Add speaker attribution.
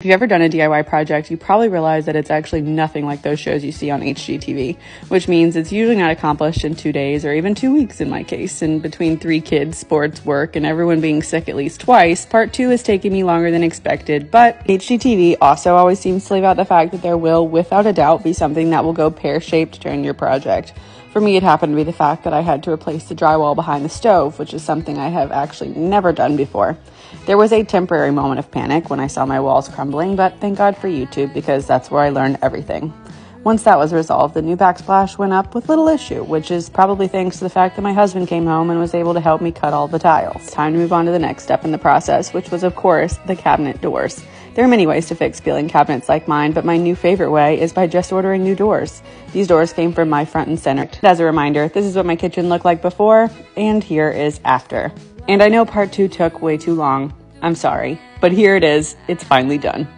Speaker 1: If you've ever done a DIY project, you probably realize that it's actually nothing like those shows you see on HGTV, which means it's usually not accomplished in two days or even two weeks in my case. And between three kids, sports, work, and everyone being sick at least twice, part two is taking me longer than expected. But HGTV also always seems to leave out the fact that there will, without a doubt, be something that will go pear shaped during your project. For me, it happened to be the fact that I had to replace the drywall behind the stove, which is something I have actually never done before. There was a temporary moment of panic when I saw my walls crumbling, but thank God for YouTube because that's where I learned everything. Once that was resolved, the new backsplash went up with little issue, which is probably thanks to the fact that my husband came home and was able to help me cut all the tiles. Time to move on to the next step in the process, which was, of course, the cabinet doors. There are many ways to fix peeling cabinets like mine, but my new favorite way is by just ordering new doors. These doors came from my front and center. As a reminder, this is what my kitchen looked like before, and here is after. And I know part two took way too long. I'm sorry, but here it is. It's finally done.